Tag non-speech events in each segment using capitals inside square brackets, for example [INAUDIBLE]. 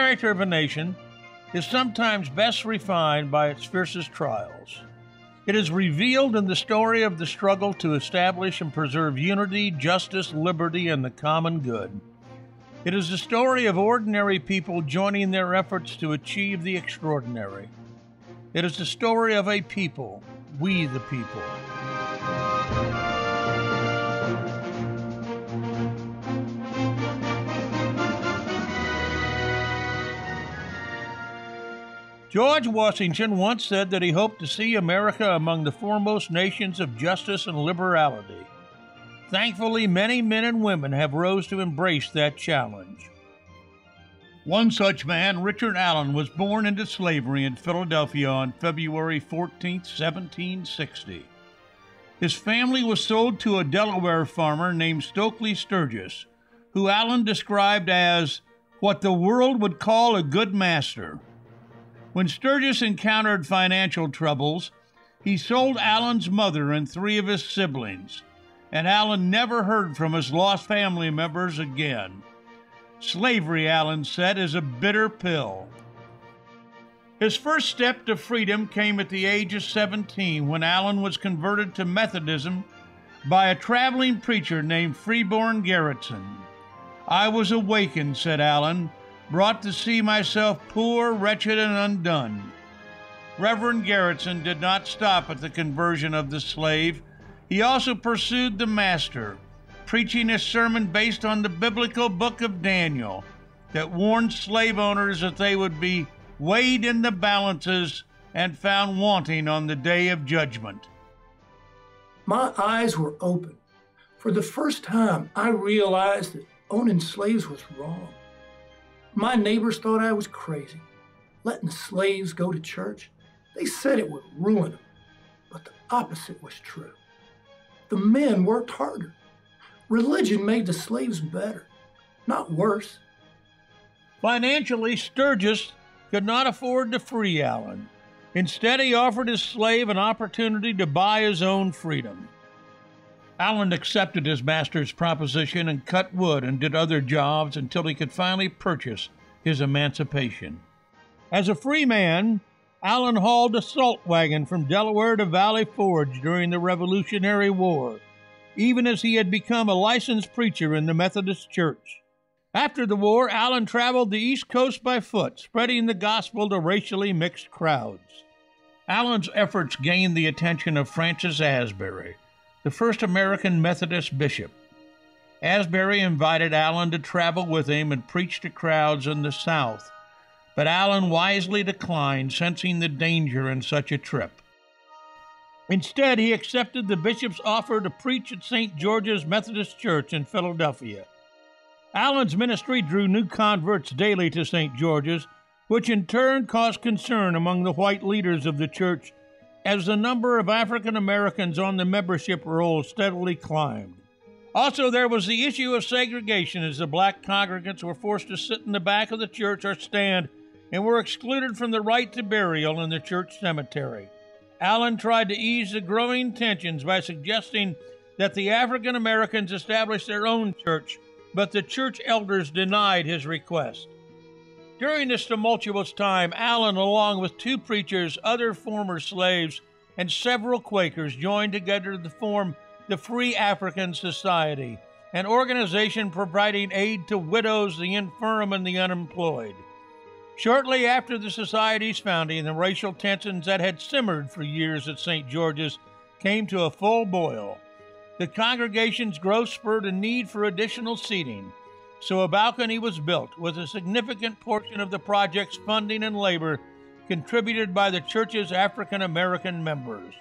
character of a nation is sometimes best refined by its fiercest trials. It is revealed in the story of the struggle to establish and preserve unity, justice, liberty, and the common good. It is the story of ordinary people joining their efforts to achieve the extraordinary. It is the story of a people, we the people. George Washington once said that he hoped to see America among the foremost nations of justice and liberality. Thankfully, many men and women have rose to embrace that challenge. One such man, Richard Allen, was born into slavery in Philadelphia on February 14, 1760. His family was sold to a Delaware farmer named Stokely Sturgis, who Allen described as what the world would call a good master. When Sturgis encountered financial troubles, he sold Allen's mother and three of his siblings, and Allen never heard from his lost family members again. Slavery, Allen said, is a bitter pill. His first step to freedom came at the age of 17 when Allen was converted to Methodism by a traveling preacher named Freeborn Garretson. I was awakened, said Allen, brought to see myself poor, wretched, and undone. Reverend Garretson did not stop at the conversion of the slave. He also pursued the master, preaching a sermon based on the biblical book of Daniel that warned slave owners that they would be weighed in the balances and found wanting on the day of judgment. My eyes were open. For the first time, I realized that owning slaves was wrong. My neighbors thought I was crazy. Letting slaves go to church, they said it would ruin them. But the opposite was true. The men worked harder. Religion made the slaves better, not worse. Financially, Sturgis could not afford to free Allen. Instead, he offered his slave an opportunity to buy his own freedom. Allen accepted his master's proposition and cut wood and did other jobs until he could finally purchase his emancipation. As a free man, Allen hauled a salt wagon from Delaware to Valley Forge during the Revolutionary War, even as he had become a licensed preacher in the Methodist Church. After the war, Allen traveled the East Coast by foot, spreading the gospel to racially mixed crowds. Allen's efforts gained the attention of Francis Asbury, the first American Methodist bishop. Asbury invited Allen to travel with him and preach to crowds in the South, but Allen wisely declined, sensing the danger in such a trip. Instead, he accepted the bishop's offer to preach at St. George's Methodist Church in Philadelphia. Allen's ministry drew new converts daily to St. George's, which in turn caused concern among the white leaders of the church as the number of African Americans on the membership roll steadily climbed. Also, there was the issue of segregation as the black congregants were forced to sit in the back of the church or stand and were excluded from the right to burial in the church cemetery. Allen tried to ease the growing tensions by suggesting that the African Americans establish their own church, but the church elders denied his request. During this tumultuous time, Allen, along with two preachers, other former slaves, and several Quakers, joined together to form the Free African Society, an organization providing aid to widows, the infirm, and the unemployed. Shortly after the Society's founding, the racial tensions that had simmered for years at St. George's came to a full boil. The congregation's growth spurred a need for additional seating so a balcony was built with a significant portion of the project's funding and labor contributed by the church's African American members.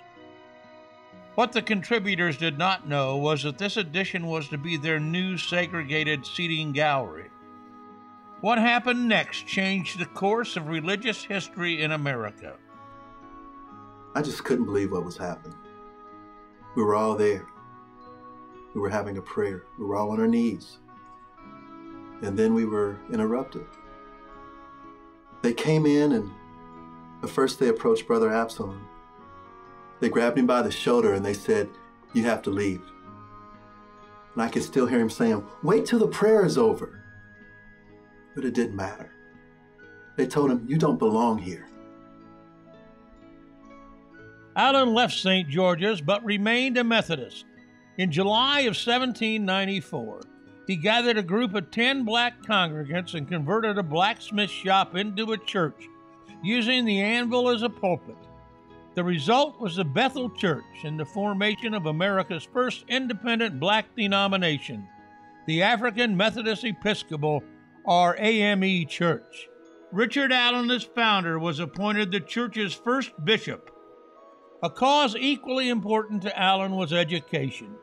What the contributors did not know was that this addition was to be their new segregated seating gallery. What happened next changed the course of religious history in America. I just couldn't believe what was happening. We were all there. We were having a prayer. We were all on our knees and then we were interrupted. They came in, and at first they approached Brother Absalom. They grabbed him by the shoulder and they said, You have to leave. And I could still hear him saying, Wait till the prayer is over. But it didn't matter. They told him, You don't belong here. Allen left St. George's but remained a Methodist. In July of 1794, he gathered a group of 10 black congregants and converted a blacksmith shop into a church, using the anvil as a pulpit. The result was the Bethel Church and the formation of America's first independent black denomination, the African Methodist Episcopal, or AME Church. Richard Allen, as founder, was appointed the church's first bishop. A cause equally important to Allen was education.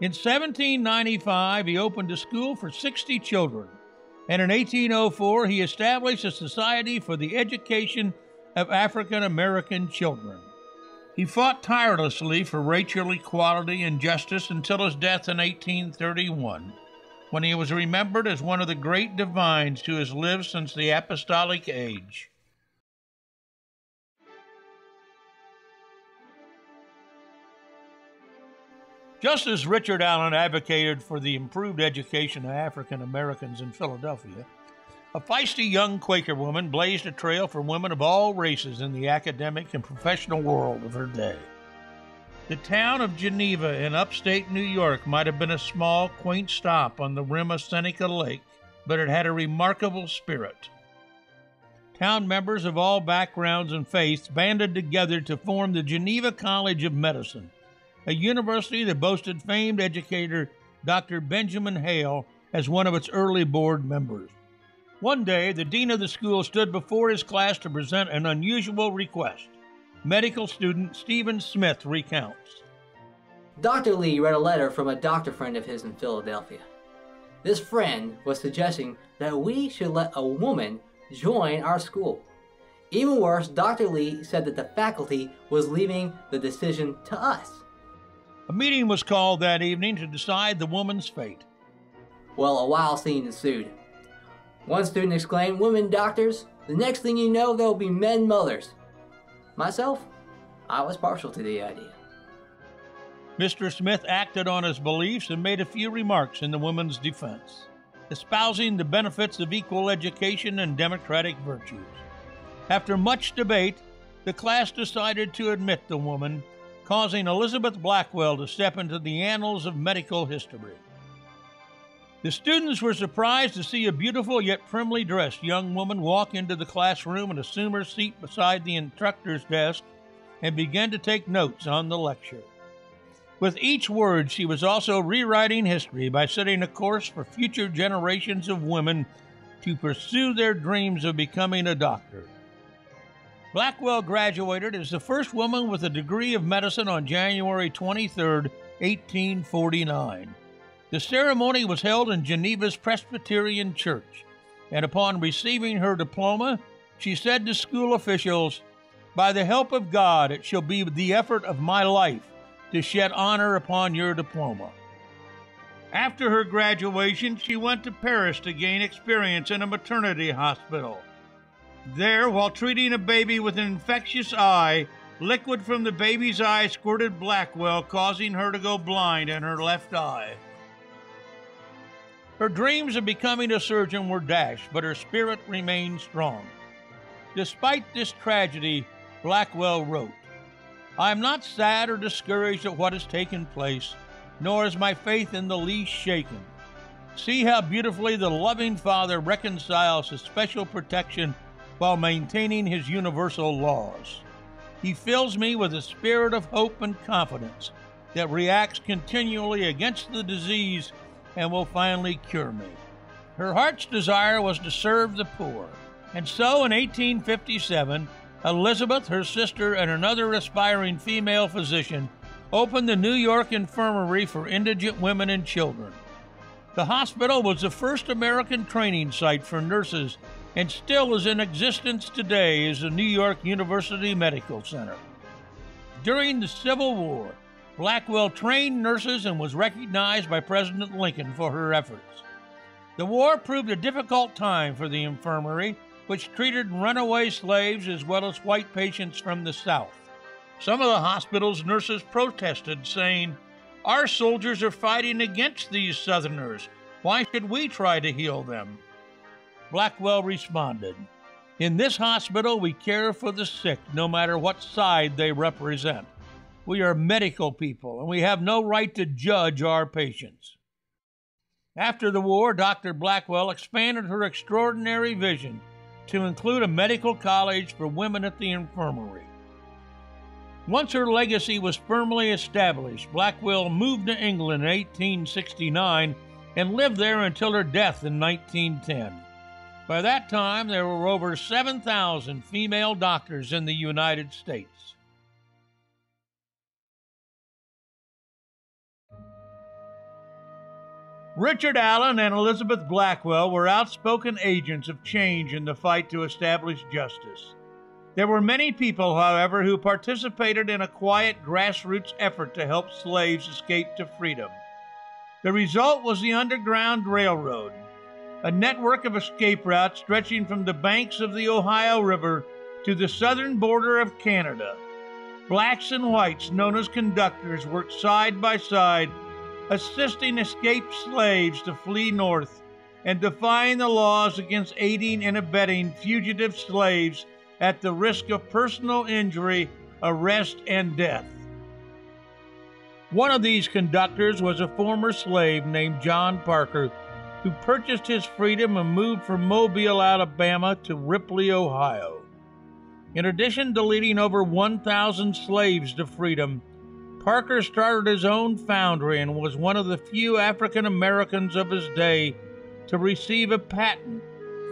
In 1795, he opened a school for 60 children, and in 1804, he established a society for the education of African American children. He fought tirelessly for racial equality and justice until his death in 1831, when he was remembered as one of the great divines who has lived since the apostolic age. Just as Richard Allen advocated for the improved education of African Americans in Philadelphia, a feisty young Quaker woman blazed a trail for women of all races in the academic and professional world of her day. The town of Geneva in upstate New York might have been a small, quaint stop on the rim of Seneca Lake, but it had a remarkable spirit. Town members of all backgrounds and faiths banded together to form the Geneva College of Medicine a university that boasted famed educator Dr. Benjamin Hale as one of its early board members. One day, the dean of the school stood before his class to present an unusual request. Medical student Stephen Smith recounts. Dr. Lee read a letter from a doctor friend of his in Philadelphia. This friend was suggesting that we should let a woman join our school. Even worse, Dr. Lee said that the faculty was leaving the decision to us. A meeting was called that evening to decide the woman's fate. Well, a wild scene ensued. One student exclaimed, Women doctors, the next thing you know, there'll be men mothers. Myself, I was partial to the idea. Mr. Smith acted on his beliefs and made a few remarks in the woman's defense, espousing the benefits of equal education and democratic virtues. After much debate, the class decided to admit the woman causing Elizabeth Blackwell to step into the annals of medical history. The students were surprised to see a beautiful yet primly dressed young woman walk into the classroom and assume her seat beside the instructor's desk and begin to take notes on the lecture. With each word, she was also rewriting history by setting a course for future generations of women to pursue their dreams of becoming a doctor. Blackwell graduated as the first woman with a degree of medicine on January 23, 1849. The ceremony was held in Geneva's Presbyterian Church, and upon receiving her diploma, she said to school officials, By the help of God, it shall be the effort of my life to shed honor upon your diploma. After her graduation, she went to Paris to gain experience in a maternity hospital. There, while treating a baby with an infectious eye, liquid from the baby's eye squirted Blackwell, causing her to go blind in her left eye. Her dreams of becoming a surgeon were dashed, but her spirit remained strong. Despite this tragedy, Blackwell wrote, I am not sad or discouraged at what has taken place, nor is my faith in the least shaken. See how beautifully the loving Father reconciles his special protection while maintaining his universal laws. He fills me with a spirit of hope and confidence that reacts continually against the disease and will finally cure me. Her heart's desire was to serve the poor, and so in 1857, Elizabeth, her sister, and another aspiring female physician opened the New York Infirmary for indigent women and children. The hospital was the first American training site for nurses and still is in existence today as the New York University Medical Center. During the Civil War, Blackwell trained nurses and was recognized by President Lincoln for her efforts. The war proved a difficult time for the infirmary, which treated runaway slaves as well as white patients from the South. Some of the hospital's nurses protested, saying, Our soldiers are fighting against these Southerners. Why should we try to heal them? Blackwell responded, In this hospital, we care for the sick no matter what side they represent. We are medical people and we have no right to judge our patients. After the war, Dr. Blackwell expanded her extraordinary vision to include a medical college for women at the infirmary. Once her legacy was firmly established, Blackwell moved to England in 1869 and lived there until her death in 1910. By that time, there were over 7,000 female doctors in the United States. Richard Allen and Elizabeth Blackwell were outspoken agents of change in the fight to establish justice. There were many people, however, who participated in a quiet grassroots effort to help slaves escape to freedom. The result was the Underground Railroad, a network of escape routes stretching from the banks of the Ohio River to the southern border of Canada. Blacks and whites, known as conductors, worked side by side, assisting escaped slaves to flee north and defying the laws against aiding and abetting fugitive slaves at the risk of personal injury, arrest, and death. One of these conductors was a former slave named John Parker, who purchased his freedom and moved from Mobile, Alabama to Ripley, Ohio. In addition to leading over 1,000 slaves to freedom, Parker started his own foundry and was one of the few African Americans of his day to receive a patent,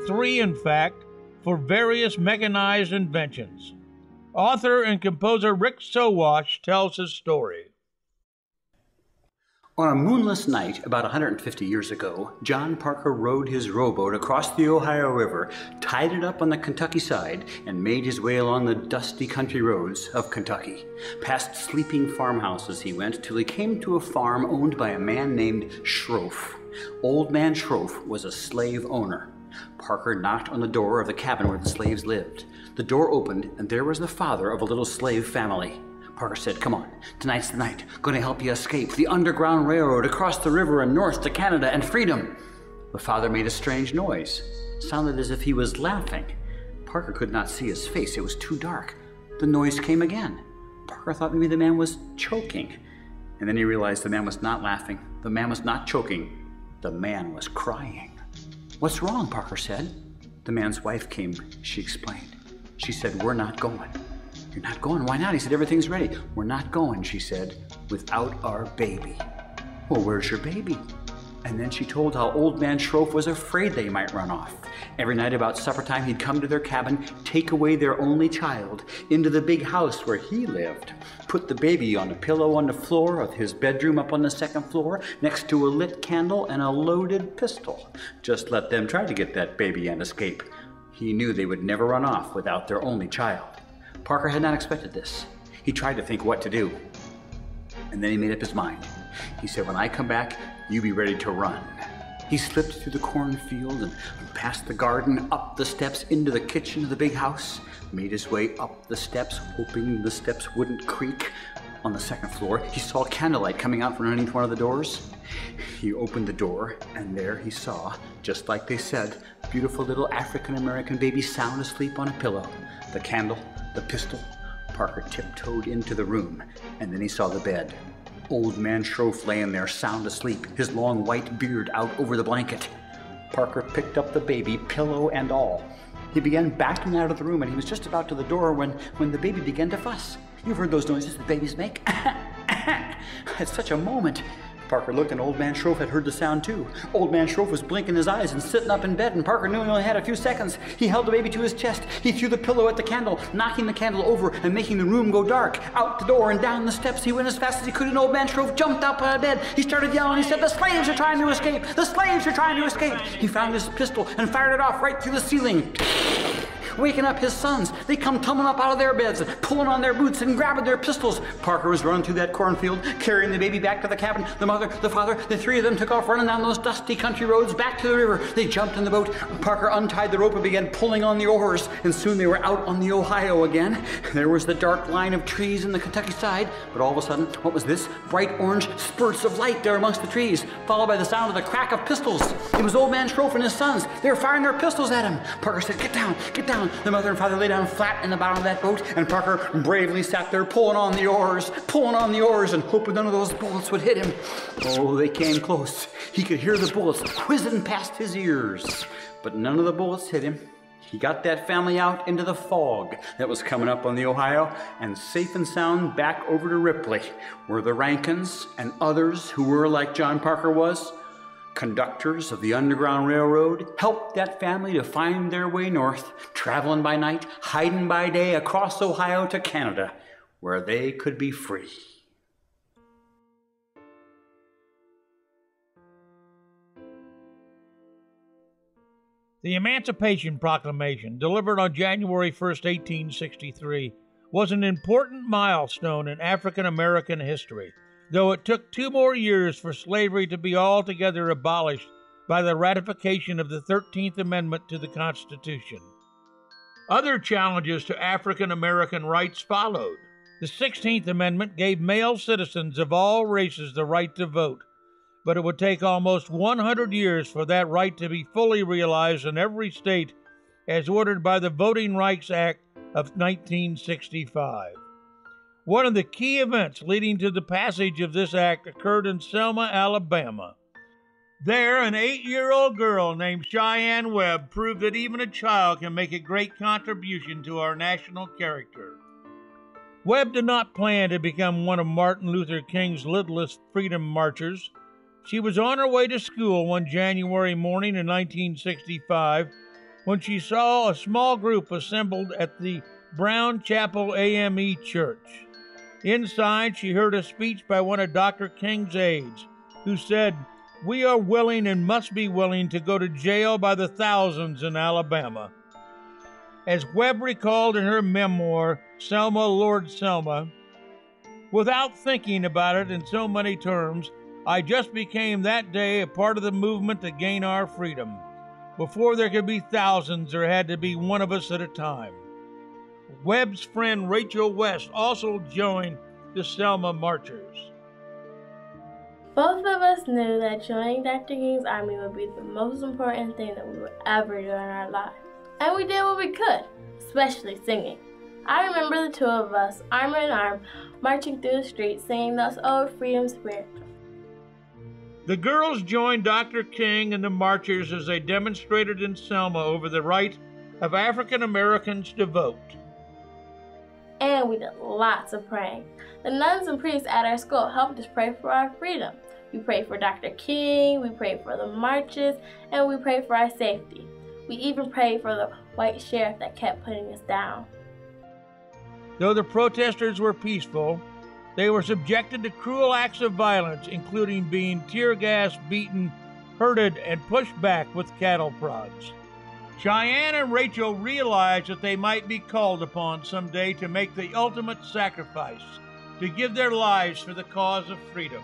three in fact, for various mechanized inventions. Author and composer Rick Sowash tells his story. On a moonless night about 150 years ago, John Parker rowed his rowboat across the Ohio River, tied it up on the Kentucky side, and made his way along the dusty country roads of Kentucky. Past sleeping farmhouses he went till he came to a farm owned by a man named Schroff. Old man Schroff was a slave owner. Parker knocked on the door of the cabin where the slaves lived. The door opened, and there was the father of a little slave family. Parker said, Come on, tonight's the night. Gonna help you escape the Underground Railroad across the river and north to Canada and freedom. The father made a strange noise. Sounded as if he was laughing. Parker could not see his face, it was too dark. The noise came again. Parker thought maybe the man was choking. And then he realized the man was not laughing, the man was not choking, the man was crying. What's wrong? Parker said. The man's wife came, she explained. She said, We're not going. You're not going? Why not? He said, Everything's ready. We're not going, she said, without our baby. Well, where's your baby? And then she told how old man Schroff was afraid they might run off. Every night about supper time, he'd come to their cabin, take away their only child into the big house where he lived, put the baby on a pillow on the floor of his bedroom up on the second floor, next to a lit candle and a loaded pistol. Just let them try to get that baby and escape. He knew they would never run off without their only child. Parker had not expected this. He tried to think what to do. And then he made up his mind. He said, When I come back, you be ready to run. He slipped through the cornfield and past the garden, up the steps into the kitchen of the big house, made his way up the steps, hoping the steps wouldn't creak. On the second floor, he saw candlelight coming out from underneath one of the doors. He opened the door, and there he saw, just like they said, beautiful little African American baby sound asleep on a pillow. The candle, the pistol. Parker tiptoed into the room, and then he saw the bed. Old man Schroff laying there sound asleep, his long white beard out over the blanket. Parker picked up the baby, pillow and all. He began backing out of the room, and he was just about to the door when, when the baby began to fuss. You've heard those noises that babies make? [LAUGHS] At such a moment, Parker looked, and Old Man Schroff had heard the sound too. Old Man Schroff was blinking his eyes and sitting up in bed, and Parker knew he only had a few seconds. He held the baby to his chest. He threw the pillow at the candle, knocking the candle over and making the room go dark. Out the door and down the steps he went as fast as he could, and Old Man Schroff jumped up out of bed. He started yelling. He said, The slaves are trying to escape! The slaves are trying to escape! He found his pistol and fired it off right through the ceiling waking up his sons. They come tumbling up out of their beds, pulling on their boots and grabbing their pistols. Parker was running through that cornfield, carrying the baby back to the cabin. The mother, the father, the three of them took off running down those dusty country roads back to the river. They jumped in the boat. Parker untied the rope and began pulling on the oars, and soon they were out on the Ohio again. There was the dark line of trees in the Kentucky side, but all of a sudden, what was this? Bright orange spurts of light there amongst the trees, followed by the sound of the crack of pistols. It was old man Schroff and his sons. They were firing their pistols at him. Parker said, Get down, get down. Down. The mother and father lay down flat in the bottom of that boat, and Parker bravely sat there pulling on the oars, pulling on the oars, and hoping none of those bullets would hit him. Oh, they came close. He could hear the bullets whizzing past his ears, but none of the bullets hit him. He got that family out into the fog that was coming up on the Ohio and safe and sound back over to Ripley, where the Rankins and others who were like John Parker was, conductors of the Underground Railroad, helped that family to find their way north, traveling by night, hiding by day across Ohio to Canada, where they could be free. The Emancipation Proclamation, delivered on January 1, 1863, was an important milestone in African American history, though it took two more years for slavery to be altogether abolished by the ratification of the 13th Amendment to the Constitution. Other challenges to African American rights followed. The 16th Amendment gave male citizens of all races the right to vote, but it would take almost 100 years for that right to be fully realized in every state as ordered by the Voting Rights Act of 1965. One of the key events leading to the passage of this act occurred in Selma, Alabama. There, an eight year old girl named Sheyann Webb proved that even a child can make a great contribution to our national character. Webb did not plan to become one of Martin Luther King's littlest freedom marchers. She was on her way to school one January morning in 1965 when she saw a small group assembled at the Brown Chapel AME Church. Inside, she heard a speech by one of Dr. King's aides, who said, We are willing and must be willing to go to jail by the thousands in Alabama. As Webb recalled in her memoir, Selma, Lord Selma, without thinking about it in so many terms, I just became that day a part of the movement to gain our freedom. Before there could be thousands, there had to be one of us at a time. Webb's friend Rachel West also joined the Selma marchers. Both of us knew that joining Dr. King's army would be the most important thing that we would ever do in our lives. And we did what we could, especially singing. I remember the two of us, arm in arm, marching through the streets singing those old freedom spirituals. The girls joined Dr. King and the marchers as they demonstrated in Selma over the right of African Americans to vote. And we did lots of praying. The nuns and priests at our school helped us pray for our freedom. We prayed for Dr. King, we prayed for the marches, and we prayed for our safety. We even prayed for the white sheriff that kept putting us down. Though the protesters were peaceful, they were subjected to cruel acts of violence, including being tear gas, beaten, herded, and pushed back with cattle prods. Sheyann and Rachel realized that they might be called upon someday to make the ultimate sacrifice, to give their lives for the cause of freedom.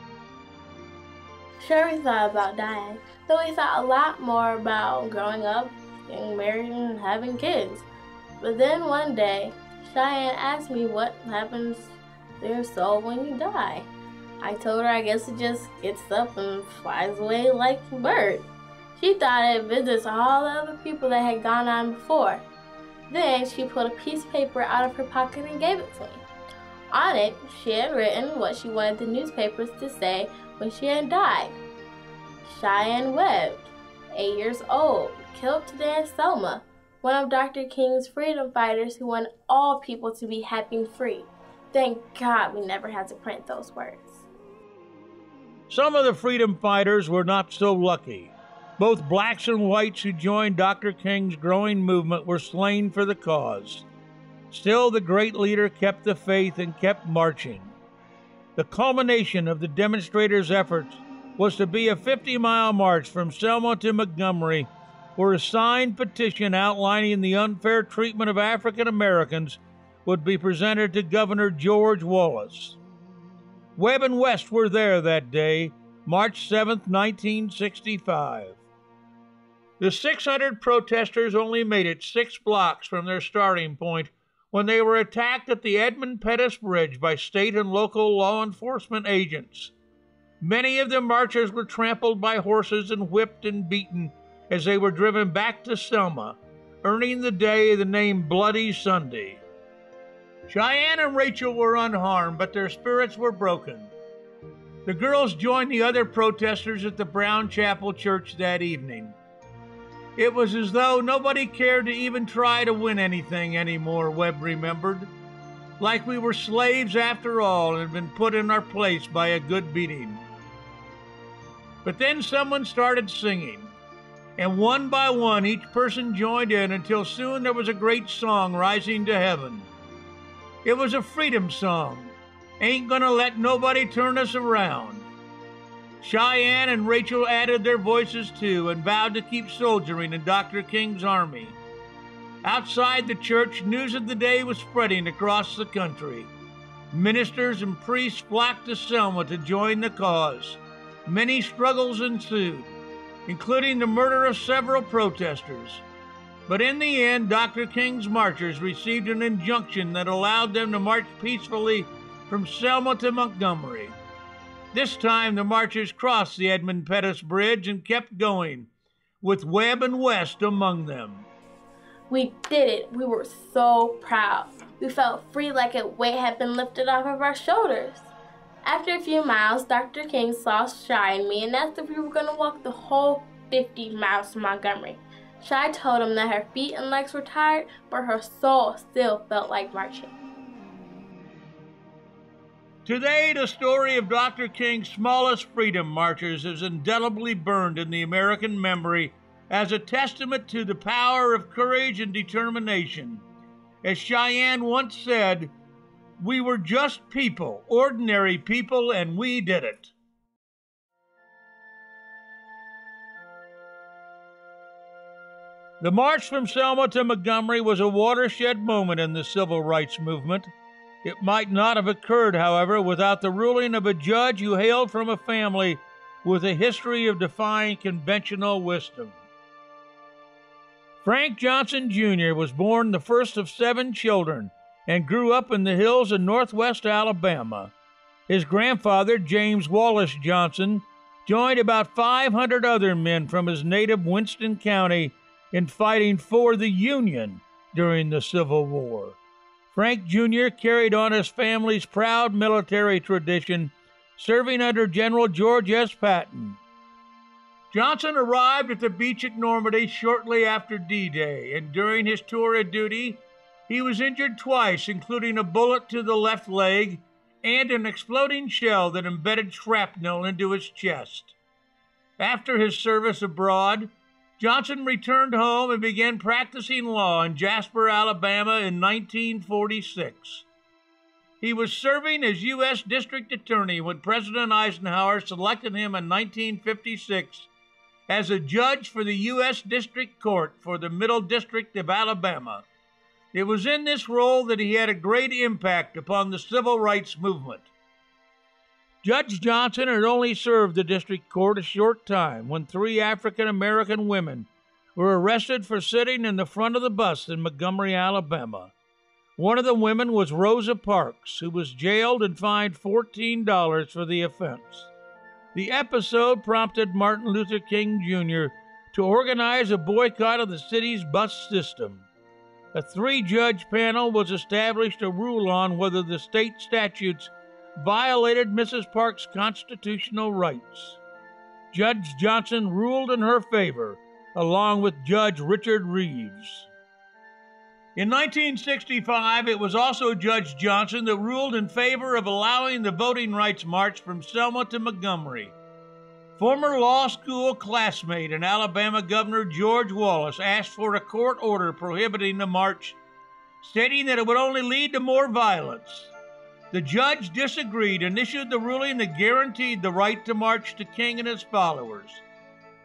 Sure, we thought about dying, though we thought a lot more about growing up, getting married, and having kids. But then one day, Sheyann asked me what happens to your soul when you die. I told her I guess it just gets up and flies away like a bird. She thought it visits all the other people that had gone on before. Then she pulled a piece of paper out of her pocket and gave it to me. On it, she had written what she wanted the newspapers to say when she had died. Sheyann Webb, eight years old, killed today in Selma, one of Dr. King's freedom fighters who wanted all people to be happy and free. Thank God we never had to print those words. Some of the freedom fighters were not so lucky. Both blacks and whites who joined Dr. King's growing movement were slain for the cause. Still, the great leader kept the faith and kept marching. The culmination of the demonstrators' efforts was to be a 50 mile march from Selma to Montgomery, where a signed petition outlining the unfair treatment of African Americans would be presented to Governor George Wallace. Webb and West were there that day, March 7, 1965. The 600 protesters only made it six blocks from their starting point when they were attacked at the Edmund Pettus Bridge by state and local law enforcement agents. Many of the marchers were trampled by horses and whipped and beaten as they were driven back to Selma, earning the day the name Bloody Sunday. Sheyann and Rachel were unharmed, but their spirits were broken. The girls joined the other protesters at the Brown Chapel Church that evening. It was as though nobody cared to even try to win anything anymore, Webb remembered. Like we were slaves after all and had been put in our place by a good beating. But then someone started singing, and one by one each person joined in until soon there was a great song rising to heaven. It was a freedom song. Ain't gonna let nobody turn us around. Sheyann and Rachel added their voices too and vowed to keep soldiering in Dr. King's army. Outside the church, news of the day was spreading across the country. Ministers and priests flocked to Selma to join the cause. Many struggles ensued, including the murder of several protesters. But in the end, Dr. King's marchers received an injunction that allowed them to march peacefully from Selma to Montgomery. This time, the marchers crossed the Edmund Pettus Bridge and kept going, with Webb and West among them. We did it. We were so proud. We felt free like a weight had been lifted off of our shoulders. After a few miles, Dr. King saw Shy and me and asked if we were going to walk the whole 50 miles to Montgomery. Shy told him that her feet and legs were tired, but her soul still felt like marching. Today, the story of Dr. King's smallest freedom marchers is indelibly burned in the American memory as a testament to the power of courage and determination. As Sheyann once said, we were just people, ordinary people, and we did it. The march from Selma to Montgomery was a watershed moment in the civil rights movement. It might not have occurred, however, without the ruling of a judge who hailed from a family with a history of defying conventional wisdom. Frank Johnson Jr. was born the first of seven children and grew up in the hills of northwest Alabama. His grandfather, James Wallace Johnson, joined about 500 other men from his native Winston County in fighting for the Union during the Civil War. Frank Jr. carried on his family's proud military tradition, serving under General George S. Patton. Johnson arrived at the beach at Normandy shortly after D Day, and during his tour of duty, he was injured twice, including a bullet to the left leg and an exploding shell that embedded shrapnel into his chest. After his service abroad, Johnson returned home and began practicing law in Jasper, Alabama in 1946. He was serving as U.S. District Attorney when President Eisenhower selected him in 1956 as a judge for the U.S. District Court for the Middle District of Alabama. It was in this role that he had a great impact upon the civil rights movement. Judge Johnson had only served the district court a short time when three African American women were arrested for sitting in the front of the bus in Montgomery, Alabama. One of the women was Rosa Parks, who was jailed and fined $14 for the offense. The episode prompted Martin Luther King Jr. to organize a boycott of the city's bus system a three judge panel was established to rule on whether the state statutes violated Mrs. Park's constitutional rights. Judge Johnson ruled in her favor, along with Judge Richard Rives. In 1965, it was also Judge Johnson that ruled in favor of allowing the Voting Rights March from Selma to Montgomery. Former law school classmate and Alabama Governor George Wallace asked for a court order prohibiting the march, stating that it would only lead to more violence. The judge disagreed and issued the ruling that guaranteed the right to march to King and his followers.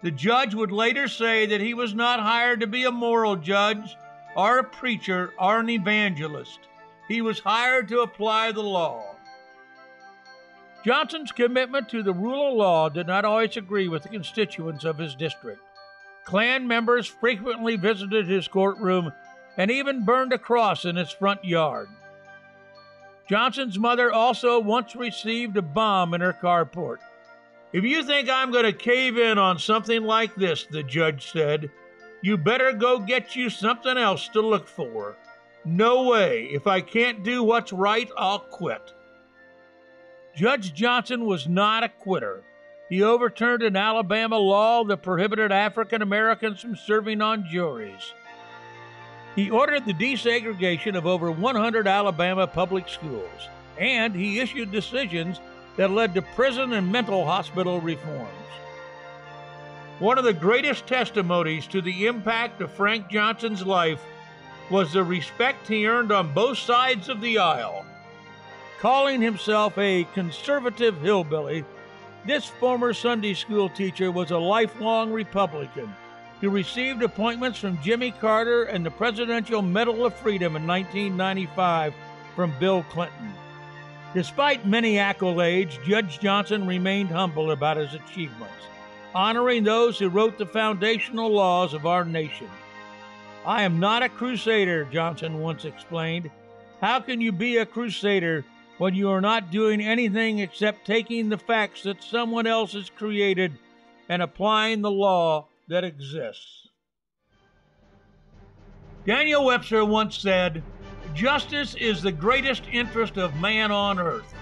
The judge would later say that he was not hired to be a moral judge or a preacher or an evangelist. He was hired to apply the law. Johnson's commitment to the rule of law did not always agree with the constituents of his district. Klan members frequently visited his courtroom and even burned a cross in his front yard. Johnson's mother also once received a bomb in her carport. If you think I'm going to cave in on something like this, the judge said, You better go get you something else to look for. No way. If I can't do what's right, I'll quit. Judge Johnson was not a quitter. He overturned an Alabama law that prohibited African Americans from serving on juries. He ordered the desegregation of over 100 Alabama public schools, and he issued decisions that led to prison and mental hospital reforms. One of the greatest testimonies to the impact of Frank Johnson's life was the respect he earned on both sides of the aisle. Calling himself a conservative hillbilly, this former Sunday school teacher was a lifelong Republican he received appointments from Jimmy Carter and the Presidential Medal of Freedom in 1995 from Bill Clinton. Despite many accolades, Judge Johnson remained humble about his achievements, honoring those who wrote the foundational laws of our nation. I am not a crusader, Johnson once explained. How can you be a crusader when you are not doing anything except taking the facts that someone else has created and applying the law that exists. Daniel Webster once said, Justice is the greatest interest of man on earth.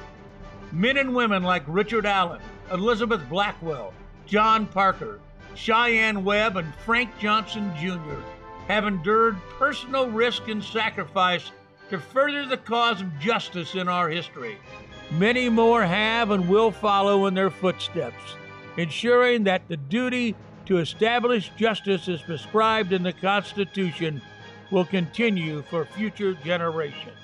Men and women like Richard Allen, Elizabeth Blackwell, John Parker, Sheyann Webb, and Frank Johnson Jr. have endured personal risk and sacrifice to further the cause of justice in our history. Many more have and will follow in their footsteps, ensuring that the duty to establish justice as prescribed in the Constitution will continue for future generations.